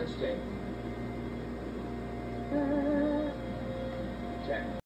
Uh, Check.